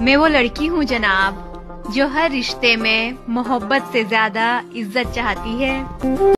मैं वो लड़की हूँ जनाब, जो हर रिश्ते में मोहब्बत से ज़्यादा इज़्ज़त चाहती है।